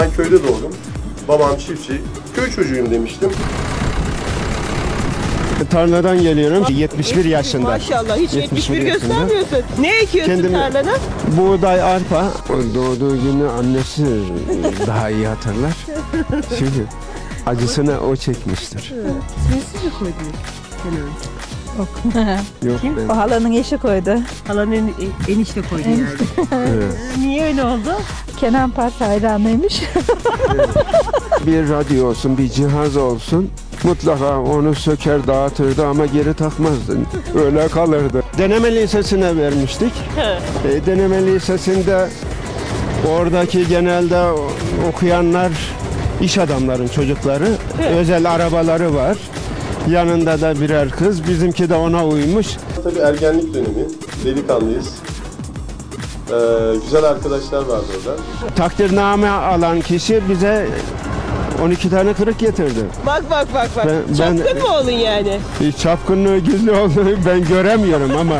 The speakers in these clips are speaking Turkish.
Ben köyde doğdum. Babam çiftçi. Köy çocuğuyum demiştim. Tarladan geliyorum. 71 yaşında. Maşallah hiç 71 71 yaşında. göstermiyorsun. Ne ekiyorsun Kendimi- tarlada? Buğday, arpa. Doğduğu günü annesi daha iyi hatırlar. Çünkü acısını o çekmiştir. İsmini siz mi koydunuz? Yok Kim? ben. O halanın eşi koydu. Halanın en, enişte koydu yani. Evet. Niye öyle oldu? Kenan Part hayranıymış. Bir radyo olsun, bir cihaz olsun. Mutlaka onu söker dağıtırdı ama geri takmazdı. Öyle kalırdı. Deneme lisesine vermiştik. E, deneme lisesinde oradaki genelde okuyanlar iş adamların çocukları. Özel arabaları var. Yanında da birer kız. Bizimki de ona uymuş. Tabii ergenlik dönemi. Delikanlıyız. Ee, güzel arkadaşlar vardı orada. Takdirname alan kişi bize 12 tane kırık getirdi. Bak bak bak bak. Ben- Çapkın ben- mı oldun yani? E, Çapkınlığı gizli olduğunu ben göremiyorum ama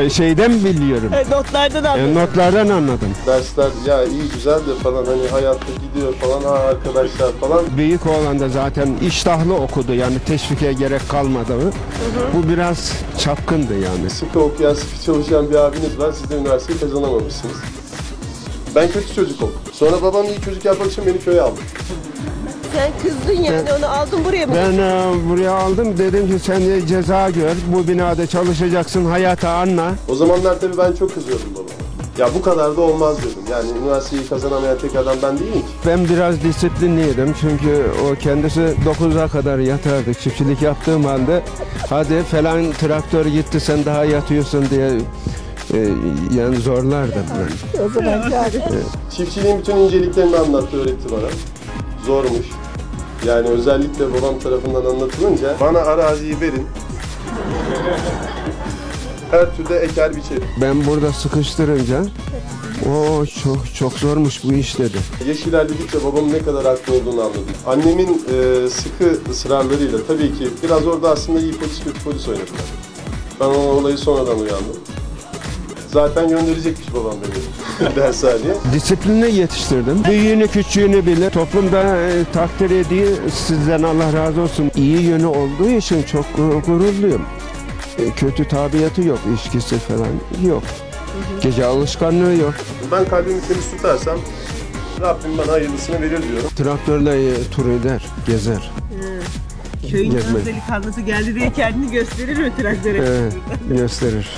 e, şeyden biliyorum. Evet, Notlardan E, anladım. notlardan anladım. Dersler ya iyi güzel de falan hani hayatta gidiyor falan ha arkadaşlar falan. Büyük oğlan da zaten iştahlı okudu yani teşvike gerek kalmadı. Bu biraz çapkındı yani. Sıkı okuyan, sıkı çalışan bir abiniz var. Siz de üniversiteyi kazanamamışsınız. Ben kötü çocukum. Sonra babam iyi çocuk yapmak için beni köye aldı. Sen kızdın yani onu aldın buraya mı? Ben e, buraya aldım dedim ki sen de ceza gör bu binada çalışacaksın hayata anla. O zamanlar tabii ben çok kızıyordum babama. Ya bu kadar da olmaz diyordum. Yani üniversiteyi kazanamayan tek adam ben değilim ki. Ben biraz disiplinliydim çünkü o kendisi 9'a kadar yatardı çiftçilik yaptığım halde hadi falan traktör gitti sen daha yatıyorsun diye e, yani zorlardım ben. o zaman Çiftçiliğin bütün inceliklerini anlattı, öğretti bana. Zormuş. Yani özellikle babam tarafından anlatılınca bana araziyi verin. Her türde eker biçerim. Ben burada sıkıştırınca o çok çok zormuş bu iş dedi. Yaş ilerledikçe babamın ne kadar haklı olduğunu anladım. Annemin e, sıkı ısrarlarıyla tabii ki biraz orada aslında iyi polis kötü polis oynadılar. Ben o olayı sonradan uyandım. Zaten gönderecekmiş babam beni dershaneye. Disiplinle yetiştirdim. Büyüğünü küçüğünü bilir. Toplumda e, takdir ediyor. Sizden Allah razı olsun. İyi yönü olduğu için çok gu- gururluyum. E, kötü tabiatı yok, içkisi falan yok. Gece alışkanlığı yok. Ben kalbimi temiz tutarsam Rabbim bana hayırlısını verir diyorum. Traktörle e, tur eder, gezer. Köyün Gezmek. delikanlısı geldi diye kendini gösterir mi traktöre? E, gösterir.